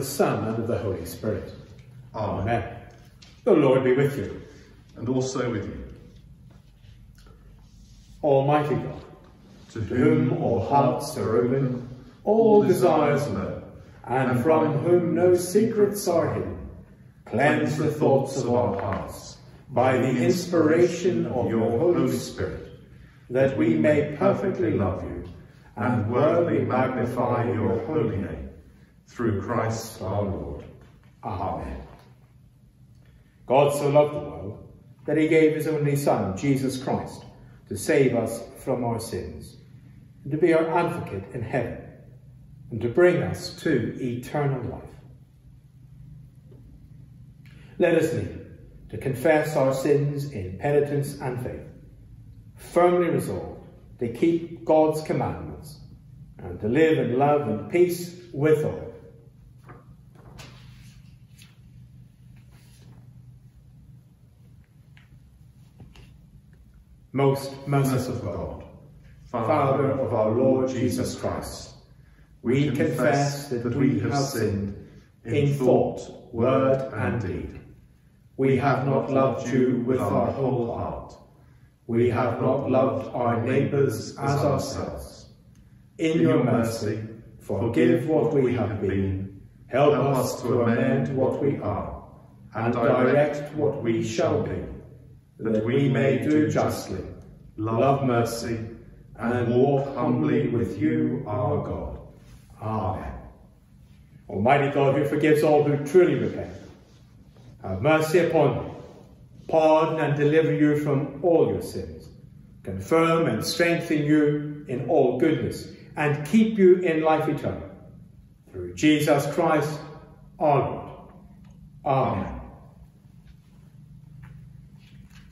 the Son, and of the Holy Spirit. Amen. The Lord be with you. And also with you. Almighty God, To to whom all hearts are open, all desires known, and from whom no secrets are hidden, cleanse the thoughts of our hearts by the inspiration of your Holy Spirit, that we may perfectly love you and worthily magnify your holy name. Through Christ our Lord. Amen. God so loved the world that he gave his only Son, Jesus Christ, to save us from our sins, and to be our advocate in heaven, and to bring us to eternal life. Let us kneel to confess our sins in penitence and faith, firmly resolved to keep God's commandments and to live in love and peace with all. Most merciful God, Father of our Lord Jesus Christ, we confess that we have sinned in thought, word, and deed. We have not loved you with our whole heart. We have not loved our neighbours as ourselves. In your mercy, forgive what we have been, help us to amend what we are, and direct what we shall be, that we may do justly, love mercy, and walk humbly with you, our God. Amen. Almighty God, who forgives all who truly repent, have mercy upon you, pardon and deliver you from all your sins, confirm and strengthen you in all goodness, and keep you in life eternal. Through Jesus Christ, our Lord. Amen.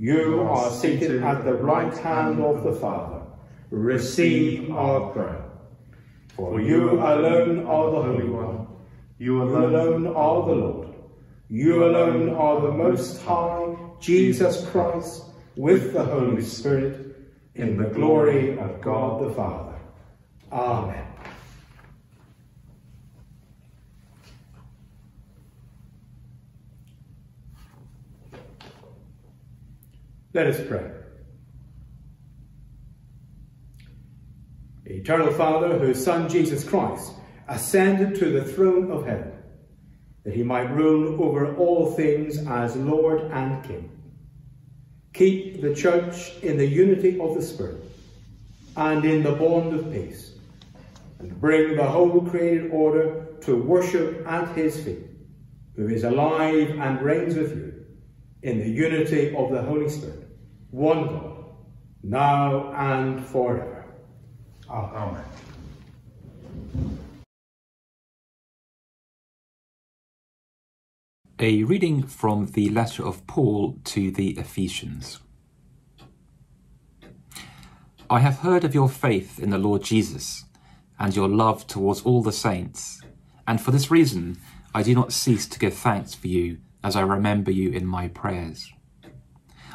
You are seated at the right hand of the Father. Receive our prayer. For you alone are the Holy One. You alone are the Lord. You alone are the Most High, Jesus Christ, with the Holy Spirit, in the glory of God the Father. Amen. Let us pray. Eternal Father, whose Son Jesus Christ ascended to the throne of heaven, that he might rule over all things as Lord and King. Keep the Church in the unity of the Spirit and in the bond of peace, and bring the whole created order to worship at his feet, who is alive and reigns with you in the unity of the Holy Spirit, one God, now and forever. Amen. A reading from the letter of Paul to the Ephesians. I have heard of your faith in the Lord Jesus and your love towards all the saints, and for this reason I do not cease to give thanks for you as I remember you in my prayers.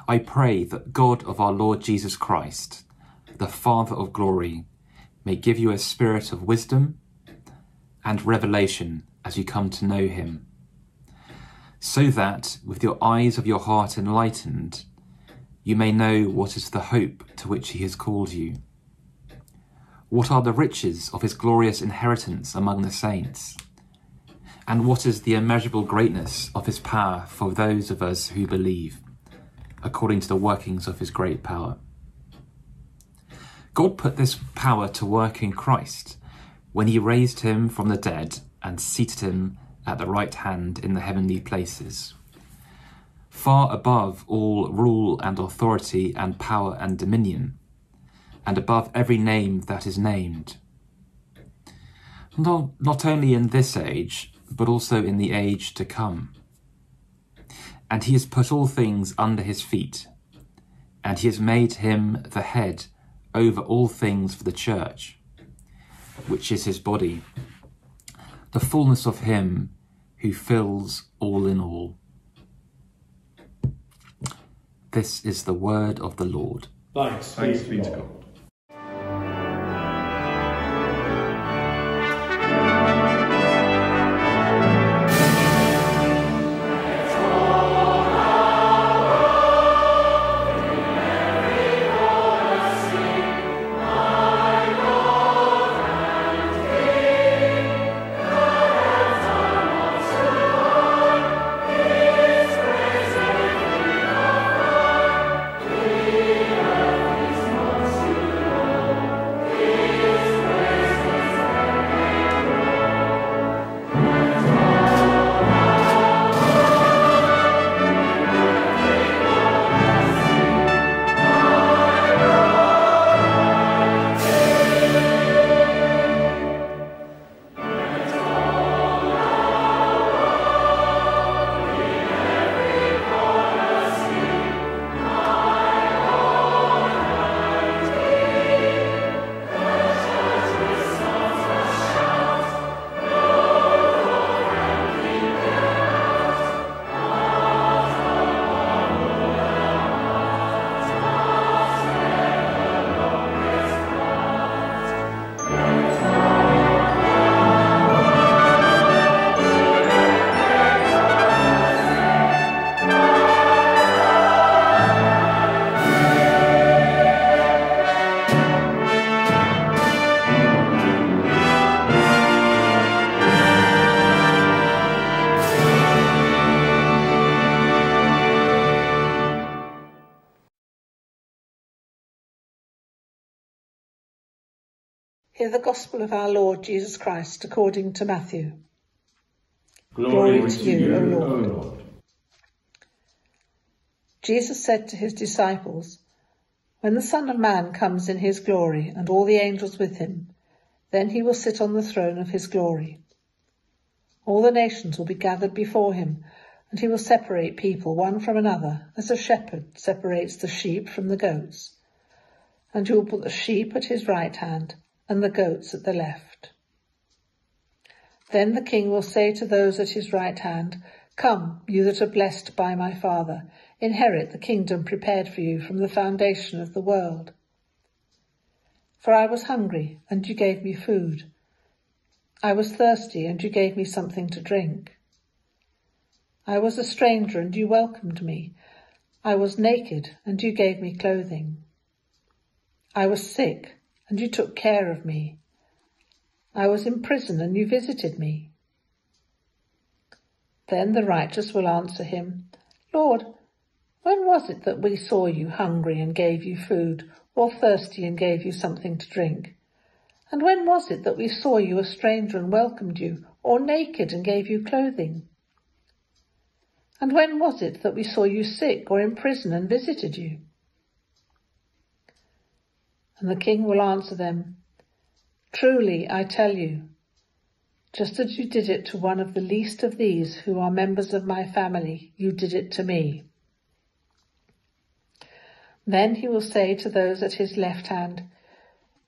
I pray that God of our Lord Jesus Christ, the Father of glory, may give you a spirit of wisdom and revelation as you come to know him, so that, with your eyes of your heart enlightened, you may know what is the hope to which he has called you. What are the riches of his glorious inheritance among the saints? And what is the immeasurable greatness of his power for those of us who believe, according to the workings of his great power? God put this power to work in Christ when he raised him from the dead and seated him at the right hand in the heavenly places, far above all rule and authority and power and dominion, and above every name that is named not, not only in this age, but also in the age to come. And he has put all things under his feet, and he has made him the head over all things for the church, which is his body, the fullness of him who fills all in all. This is the word of the Lord. Thanks, Thanks be to God. The gospel of our Lord Jesus Christ according to Matthew. Glory, Glory to you, O Lord. O Lord. Jesus said to his disciples, When the Son of Man comes in his glory and all the angels with him, then he will sit on the throne of his glory. All the nations will be gathered before him, and he will separate people one from another, as a shepherd separates the sheep from the goats. And he will put the sheep at his right hand and the goats at the left. Then the king will say to those at his right hand, Come, you that are blessed by my Father, inherit the kingdom prepared for you from the foundation of the world. For I was hungry, and you gave me food. I was thirsty, and you gave me something to drink. I was a stranger, and you welcomed me. I was naked, and you gave me clothing. I was sick, and you took care of me. I was in prison, and you visited me. Then the righteous will answer him, Lord, when was it that we saw you hungry and gave you food, or thirsty and gave you something to drink? And when was it that we saw you a stranger and welcomed you, or naked and gave you clothing? And when was it that we saw you sick or in prison and visited you? And the king will answer them, Truly, I tell you, just as you did it to one of the least of these who are members of my family, you did it to me. Then he will say to those at his left hand,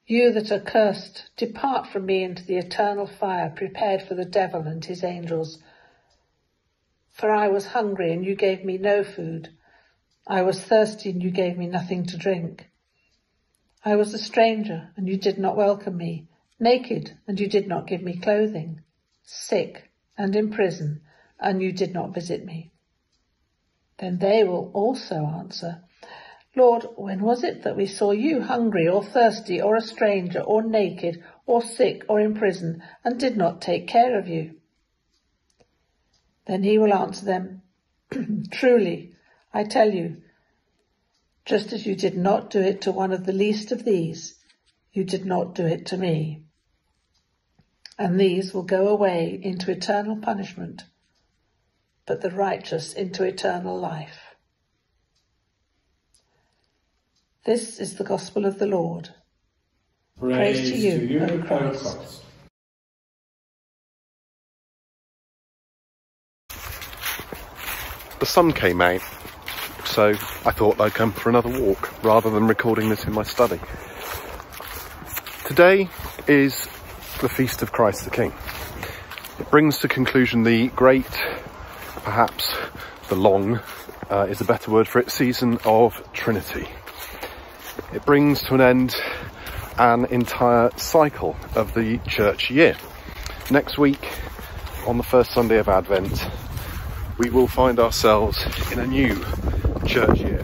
You that are cursed, depart from me into the eternal fire prepared for the devil and his angels. For I was hungry, and you gave me no food. I was thirsty, and you gave me nothing to drink. I was a stranger, and you did not welcome me, naked, and you did not give me clothing, sick, and in prison, and you did not visit me. Then they will also answer, Lord, when was it that we saw you hungry or thirsty or a stranger or naked or sick or in prison and did not take care of you? Then he will answer them, Truly, I tell you, just as you did not do it to one of the least of these, you did not do it to me. And these will go away into eternal punishment, but the righteous into eternal life. This is the gospel of the Lord. Praise, Praise to you, to you, O Christ. O Christ. The sun came out so I thought I'd come for another walk rather than recording this in my study. Today is the Feast of Christ the King. It brings to conclusion the great, perhaps the long, uh, is a better word for it, season of Trinity. It brings to an end an entire cycle of the church year. Next week, on the first Sunday of Advent, we will find ourselves in a new church year.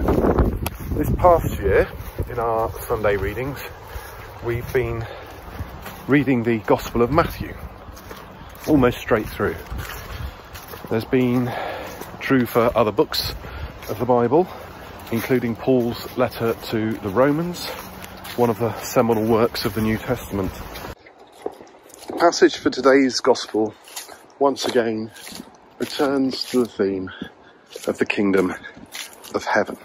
This past year, in our Sunday readings, we've been reading the Gospel of Matthew, almost straight through. There's been true for other books of the Bible, including Paul's letter to the Romans, one of the seminal works of the New Testament. The passage for today's Gospel once again returns to the theme of the kingdom of heaven,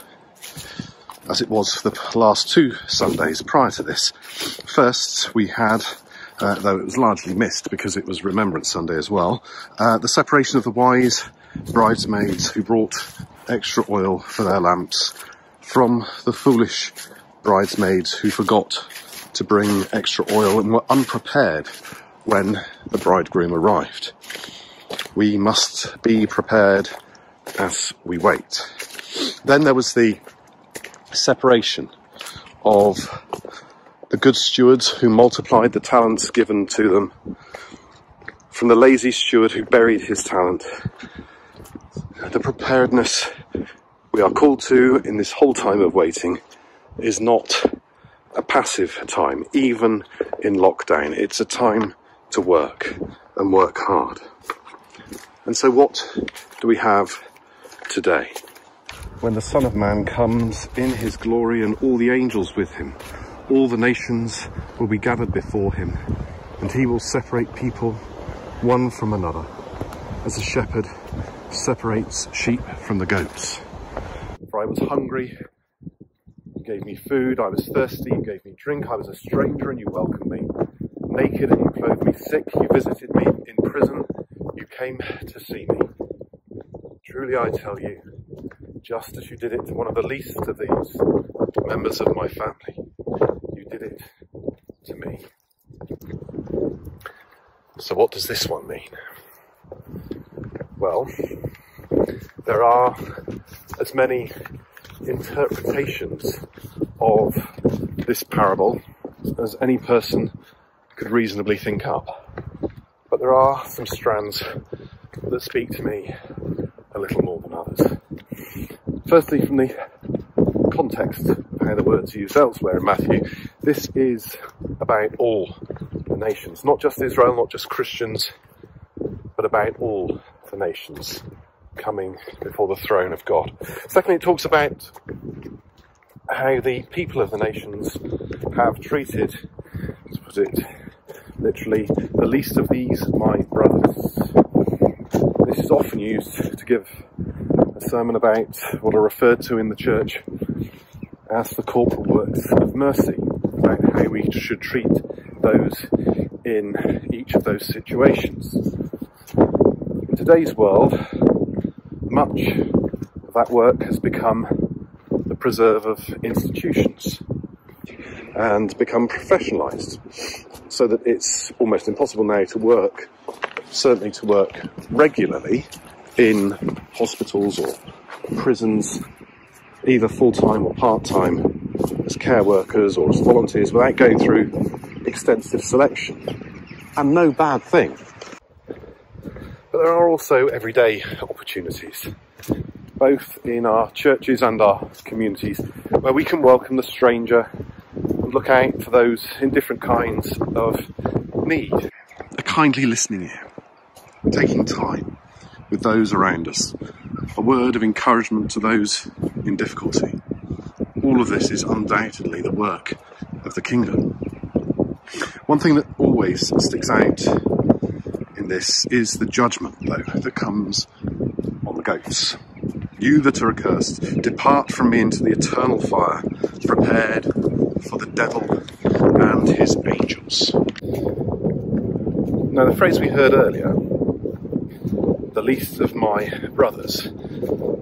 as it was the last two Sundays prior to this. First, we had, uh, though it was largely missed because it was Remembrance Sunday as well, uh, the separation of the wise bridesmaids who brought extra oil for their lamps from the foolish bridesmaids who forgot to bring extra oil and were unprepared when the bridegroom arrived. We must be prepared as we wait. Then there was the separation of the good stewards who multiplied the talents given to them from the lazy steward who buried his talent. The preparedness we are called to in this whole time of waiting is not a passive time, even in lockdown. It's a time to work and work hard. And so, what do we have today? When the Son of Man comes in his glory and all the angels with him, all the nations will be gathered before him, and he will separate people one from another, as a shepherd separates sheep from the goats. For I was hungry, you gave me food, I was thirsty, you gave me drink, I was a stranger and you welcomed me, naked and you clothed me, sick, you visited me, in prison, you came to see me. Truly I tell you, just as you did it to one of the least of these members of my family, you did it to me. So what does this one mean? Well, there are as many interpretations of this parable as any person could reasonably think up. But there are some strands that speak to me a little more than others. Firstly, from the context of how the words are used elsewhere in Matthew, this is about all the nations, not just Israel, not just Christians, but about all the nations coming before the throne of God. Secondly, it talks about how the people of the nations have treated, to put it literally, the least of these my brothers. This is often used to give a sermon about what are referred to in the church as the corporal works of mercy, about how we should treat those in each of those situations. In today's world, much of that work has become the preserve of institutions and become professionalised so that it's almost impossible now to work, certainly to work regularly in hospitals or prisons, either full-time or part-time as care workers or as volunteers without going through extensive selection. And no bad thing. But there are also everyday opportunities, both in our churches and our communities, where we can welcome the stranger and look out for those in different kinds of need. A kindly listening ear, taking time with those around us, a word of encouragement to those in difficulty. All of this is undoubtedly the work of the kingdom. One thing that always sticks out in this is the judgment, though, that comes on the goats. You that are accursed, depart from me into the eternal fire, prepared for the devil and his angels. Now, the phrase we heard earlier, least of my brothers,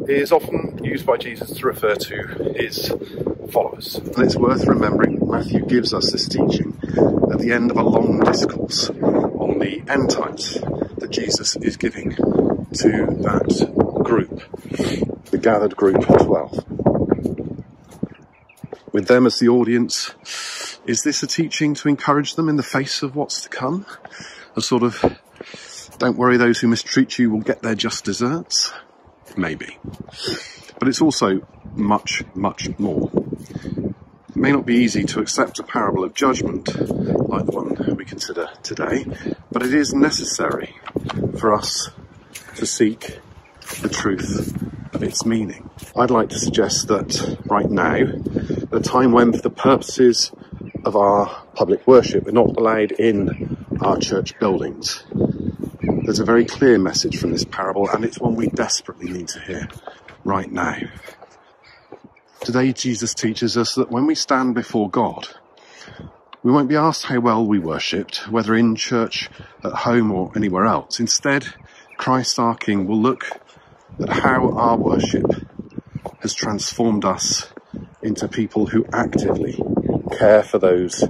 is often used by Jesus to refer to his followers. And it's worth remembering Matthew gives us this teaching at the end of a long discourse on the end times that Jesus is giving to that group, the gathered group of 12. With them as the audience, is this a teaching to encourage them in the face of what's to come? A sort of, don't worry, those who mistreat you will get their just desserts? Maybe. But it's also much, much more. It may not be easy to accept a parable of judgment like the one we consider today, but it is necessary for us to seek the truth of its meaning. I'd like to suggest that right now, at a time when for the purposes of our public worship, we're not allowed in our church buildings, there's a very clear message from this parable and it's one we desperately need to hear right now. Today, Jesus teaches us that when we stand before God, we won't be asked how well we worshipped, whether in church, at home, or anywhere else. Instead, Christ our King will look at how our worship has transformed us into people who actively care for those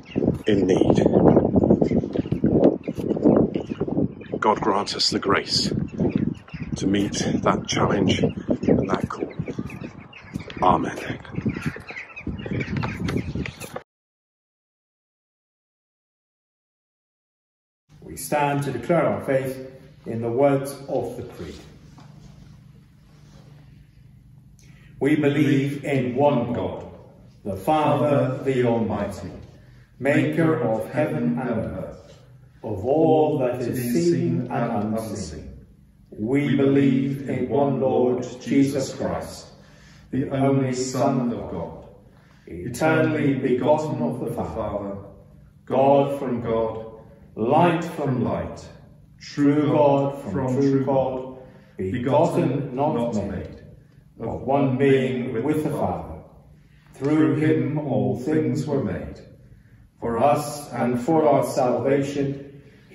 in need. God grant us the grace to meet that challenge and that call. Amen. We stand to declare our faith in the words of the Creed. We believe in one God, the Father, the Almighty, maker of heaven and earth, of all that is seen and unseen. We believe in one Lord Jesus Christ, the only Son of God, eternally begotten of the Father, God from God, light from light, true God from true God, begotten, not made, of one being with the Father. Through him all things were made. For us and for our salvation,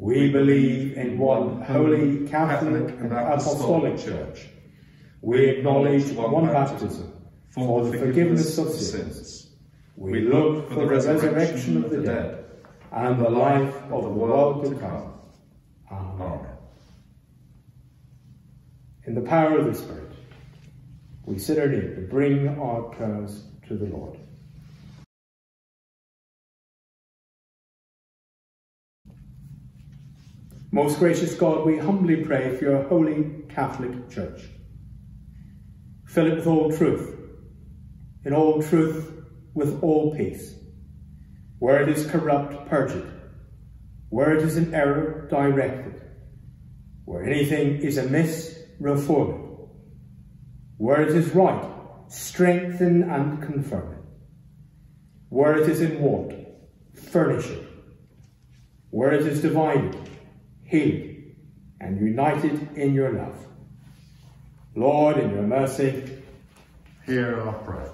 We believe in one holy, Catholic and Apostolic Church. We acknowledge one baptism for the forgiveness of sins. We look for the resurrection of the dead and the life of the world to come. Amen. In the power of the Spirit, we sit our need to bring our prayers to the Lord. Most gracious God, we humbly pray for your holy Catholic Church. Fill it with all truth, in all truth with all peace. Where it is corrupt, purge it. Where it is in error, direct it. Where anything is amiss, reform it. Where it is right, strengthen and confirm it. Where it is in want, furnish it. Where it is divided, healed, and united in your love. Lord, in your mercy, hear our prayer.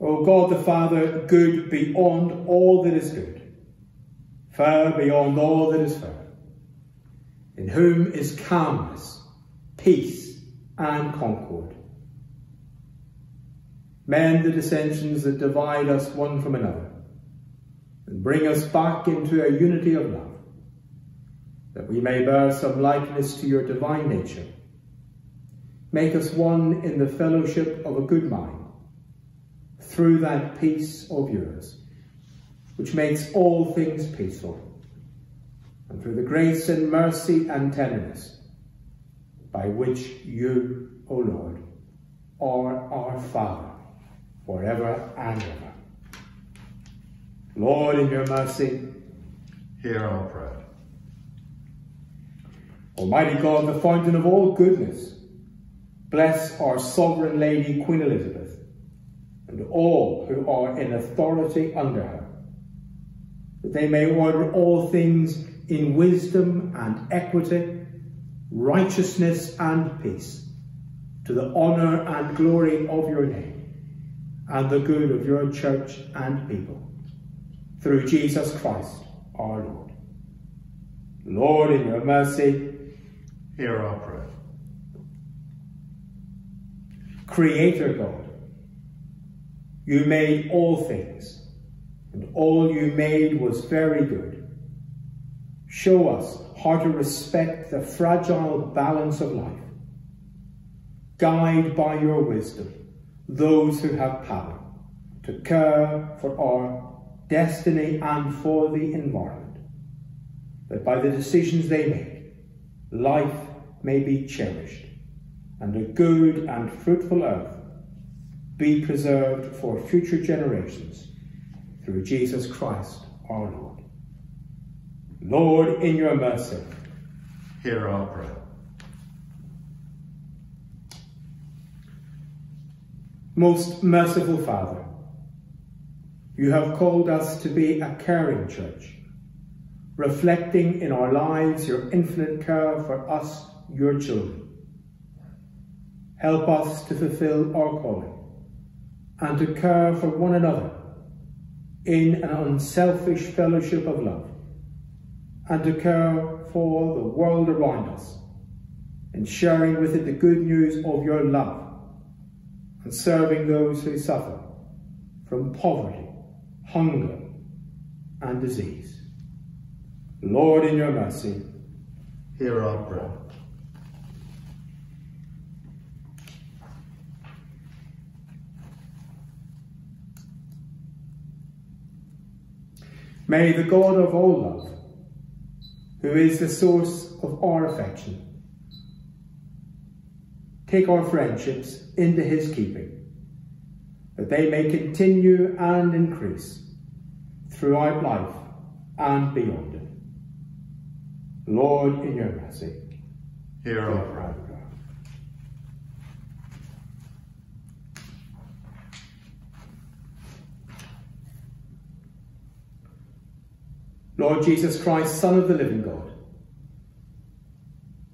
O God the Father, good beyond all that is good, fair beyond all that is fair, in whom is calmness, peace, and concord. Mend the dissensions that divide us one from another, and bring us back into a unity of love, that we may bear some likeness to your divine nature, Make us one in the fellowship of a good mind, through that peace of yours, which makes all things peaceful, and through the grace and mercy and tenderness by which you, O Lord, are our Father, forever and ever. Lord, in your mercy, hear our prayer. Almighty God, the fountain of all goodness, bless our sovereign lady, Queen Elizabeth, and all who are in authority under her, that they may order all things in wisdom and equity, righteousness and peace, to the honour and glory of your name, and the good of your church and people, through Jesus Christ our Lord. Lord, in your mercy, hear our prayer. Creator God, you made all things, and all you made was very good. Show us how to respect the fragile balance of life. Guide by your wisdom those who have power to care for our destiny and for the environment, that by the decisions they make, life may be cherished and a good and fruitful earth be preserved for future generations through Jesus Christ our Lord. Lord, in your mercy, hear our prayer. Most merciful Father, you have called us to be a caring church, reflecting in our lives your infinite care for us, your children. Help us to fulfill our calling and to care for one another in an unselfish fellowship of love and to care for the world around us and sharing with it the good news of your love and serving those who suffer from poverty, hunger and disease. Lord, in your mercy, hear our prayer. May the God of all love, who is the source of our affection, take our friendships into his keeping, that they may continue and increase throughout life and beyond it. Lord, in your mercy, hear our prayer. Lord Jesus Christ, Son of the living God,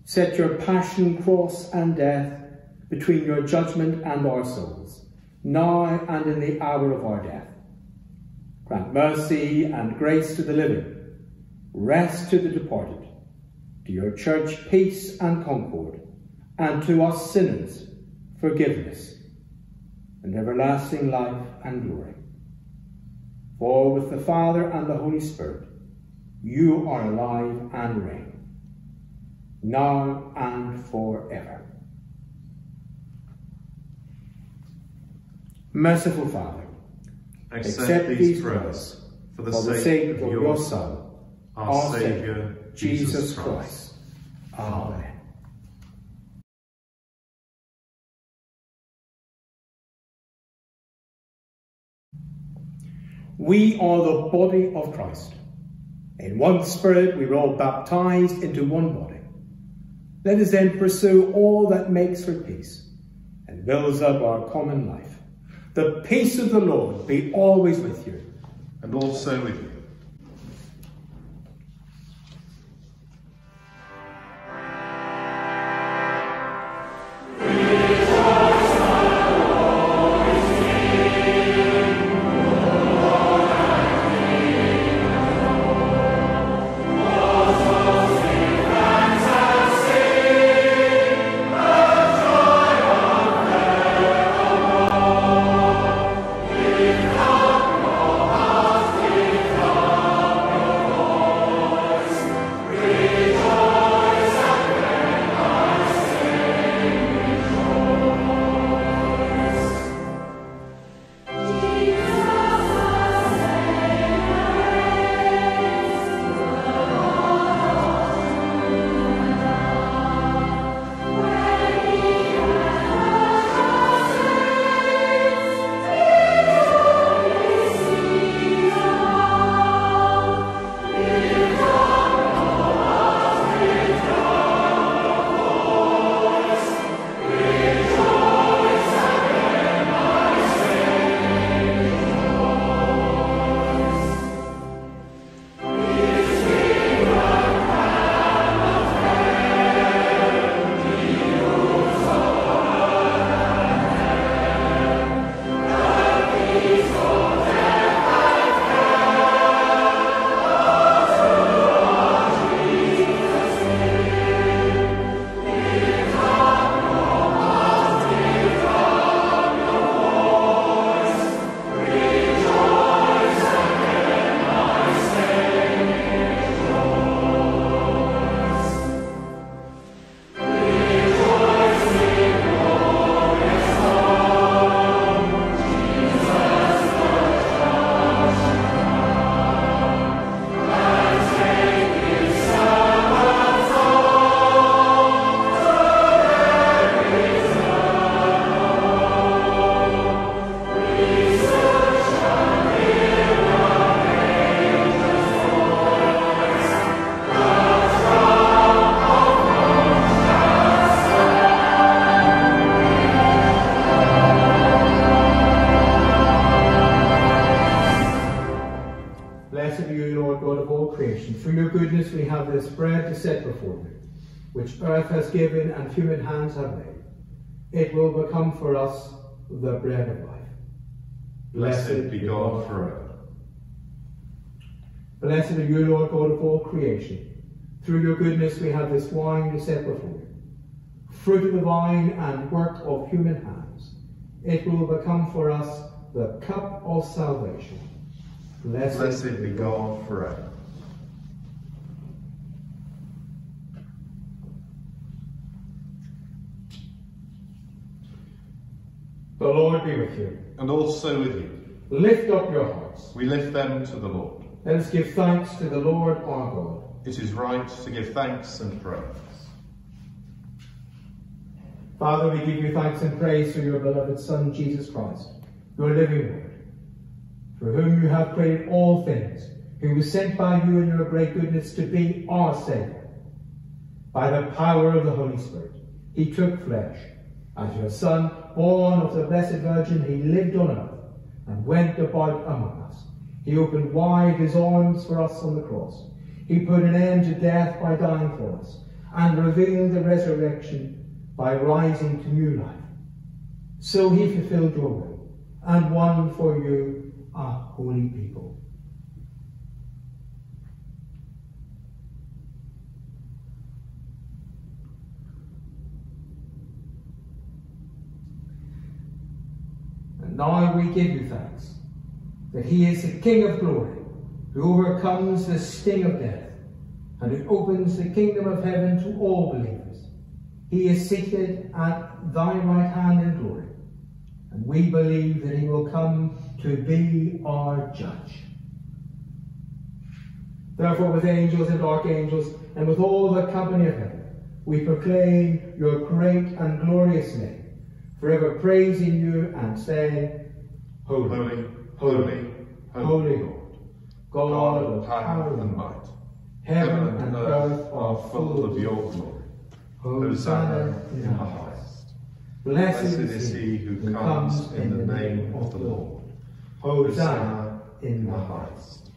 set your passion, cross, and death between your judgment and our souls, now and in the hour of our death. Grant mercy and grace to the living, rest to the departed, to your church peace and concord, and to us sinners forgiveness, and everlasting life and glory. For with the Father and the Holy Spirit, you are alive and reign, now and forever. Merciful Father, Accept, accept these prayers for the for the sake, sake of of your Son, our our Saviour, Jesus Jesus Christ. Christ. Amen. We are the body of Christ. In one spirit we were all baptized into one body. Let us then pursue all that makes for peace and builds up our common life. The peace of the Lord be always with you. and also with you. Given and human hands have made. It will become for us the bread of life. Blessed be God forever. Blessed are you, Lord God of all creation. Through your goodness we have this wine to set before you. Fruit of the vine and work of human hands. It will become for us the cup of salvation. Blessed, Blessed be God forever. The Lord be with you. And also with you. Lift up your hearts. We lift them to the Lord. Let us give thanks to the Lord our God. It is right to give thanks and praise. Father, we give you thanks and praise for your beloved Son, Jesus Christ, your living Word, for whom you have created all things, who was sent by you in your great goodness to be our Saviour. By the power of the Holy Spirit, he took flesh. As your Son, born of the Blessed Virgin, he lived on earth and went about among us. He opened wide his arms for us on the cross. He put an end to death by dying for us and revealed the resurrection by rising to new life. So he fulfilled your will and won for you a holy people. Now we give you thanks that he is the King of glory, who overcomes the sting of death, and who opens the kingdom of heaven to all believers. He is seated at thy right hand in glory, and we believe that he will come to be our judge. Therefore, with angels and archangels, and with all the company of heaven, we proclaim your great and glorious name, forever praising you and saying, Holy, Holy, holy, holy Lord, God God of power and might. Heaven and earth are full of your glory. Hosanna in the highest. Blessed Blessed is he who comes in the name of the Lord. Hosanna in the highest.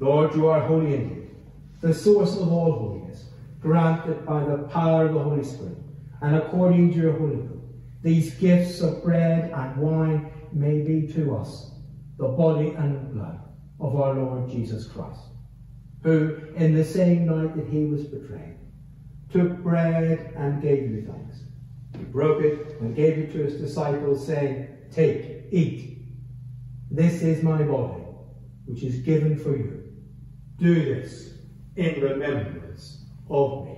Lord, you are holy indeed, the source of all holiness, granted by the power of the Holy Spirit, and according to your holy will, these gifts of bread and wine may be to us the body and blood of our Lord Jesus Christ, who, in the same night that he was betrayed, took bread and gave you thanks. He broke it and gave it to his disciples, saying, Take, eat. This is my body, which is given for you. Do this in remembrance of me.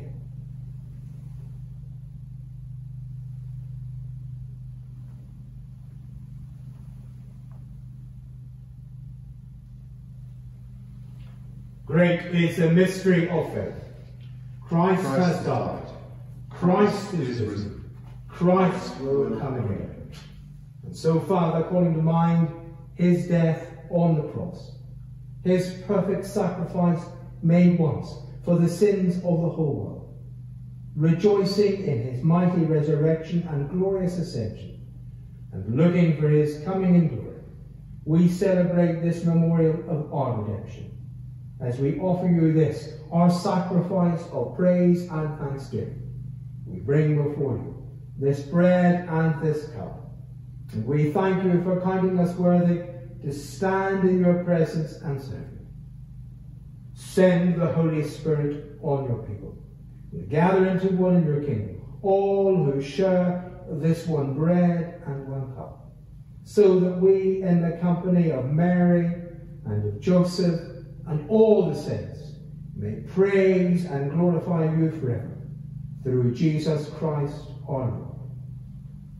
Great is the mystery of faith. Christ, Christ has died. died. Christ is risen. Christ will come again. And so, Father, calling to mind his death on the cross, his perfect sacrifice made once for the sins of the whole world, rejoicing in his mighty resurrection and glorious ascension, and looking for his coming in glory, we celebrate this memorial of our redemption as we offer you this, our sacrifice of praise and thanksgiving. We bring before you this bread and this cup. And we thank you for counting us worthy to stand in your presence and serve you. Send the Holy Spirit on your people. We gather into one in your kingdom, all who share this one bread and one cup, so that we, in the company of Mary and of Joseph and all the saints, may praise and glorify you forever, through Jesus Christ our Lord.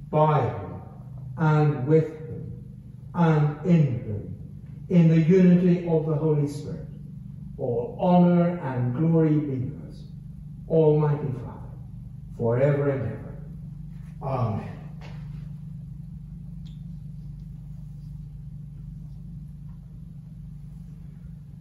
By him, and with him, and in him, in the unity of the Holy Spirit, all honor and glory be yours, Almighty Father, forever and ever. Amen.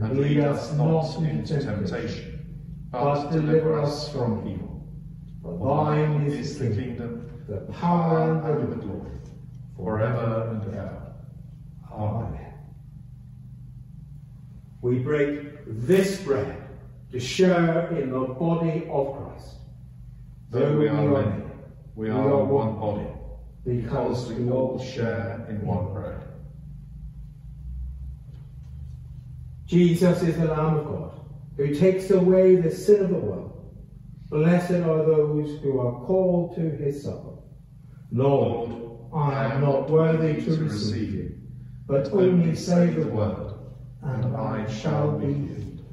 And lead us not into temptation, but deliver us from evil. For thine is the kingdom, the power, and the glory, forever and ever. Amen. We break this bread to share in the body of Christ. Though we are many, we are one body, because we all share in one bread. Jesus is the Lamb of God, who takes away the sin of the world. Blessed are those who are called to his supper. Lord, I am not worthy to receive you, but only say the word, and I shall be healed.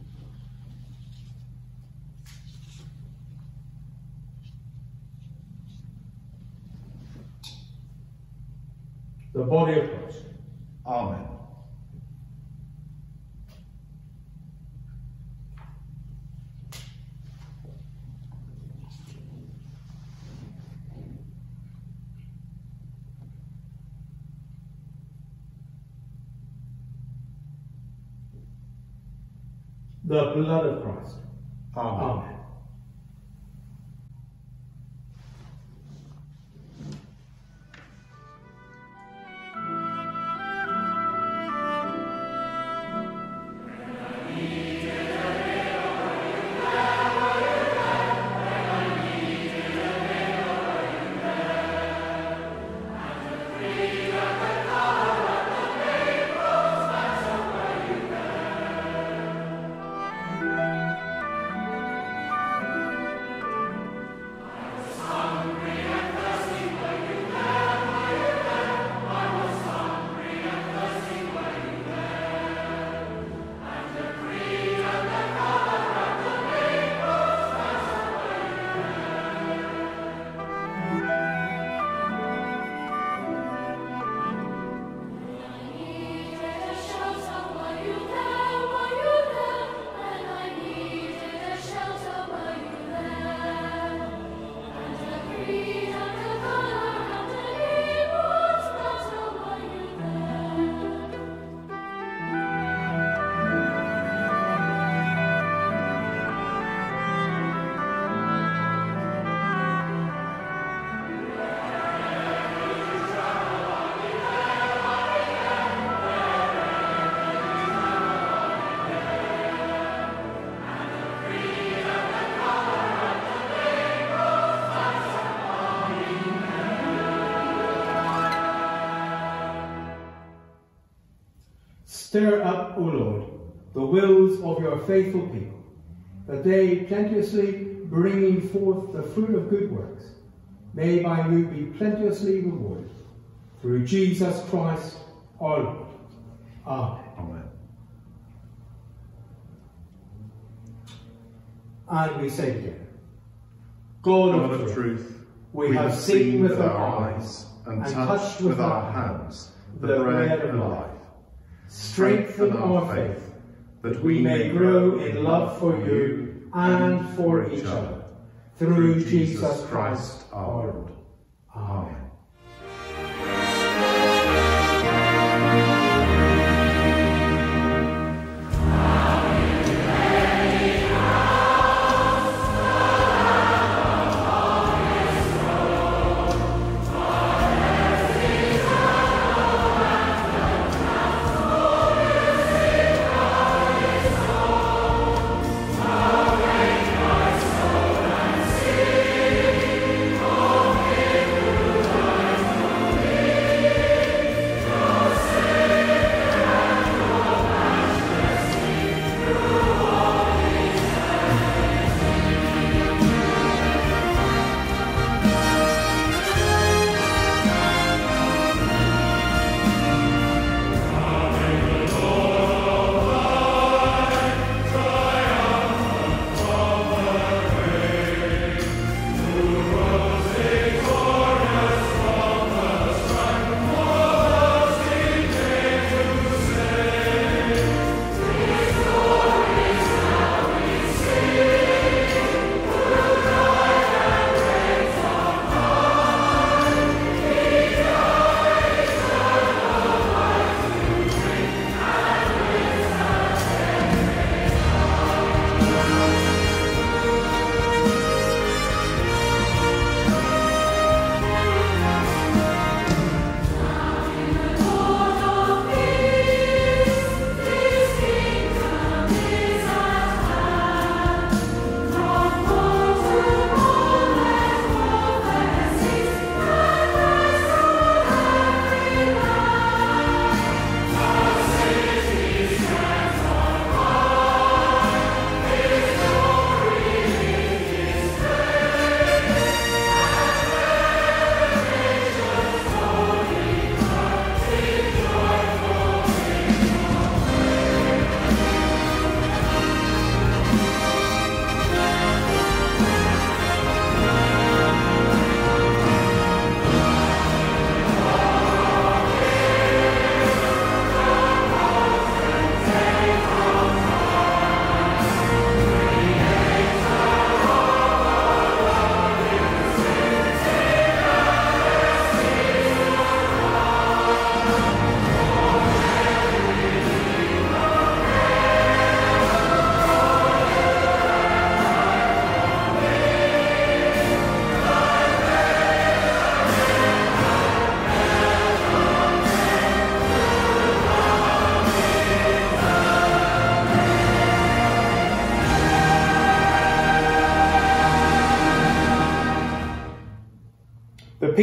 The body of Christ. Amen. The blood of Christ. Amen. Amen. Stir up, O Lord, the wills of your faithful people, that they, plenteously bringing forth the fruit of good works, may by you be plenteously rewarded. Through Jesus Christ our Lord. Amen. Amen. And we say together, God, God of truth, truth, we have seen with our eyes and touched with our hands the bread of life. Strengthen our faith, that we may grow in love for you and for each other. Through Jesus Christ our Lord. Amen.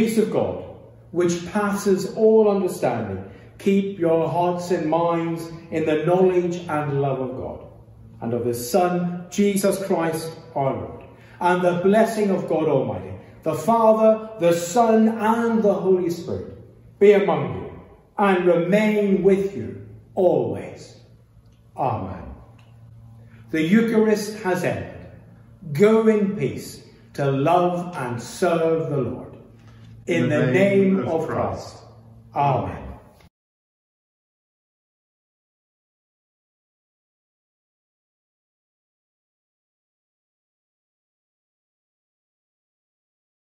Peace of God, which passes all understanding, keep your hearts and minds in the knowledge and love of God and of his Son, Jesus Christ our Lord. And the blessing of God Almighty, the Father, the Son, and the Holy Spirit be among you and remain with you always. Amen. The Eucharist has ended. Go in peace to love and serve the Lord. In, the, name, of Christ. Amen.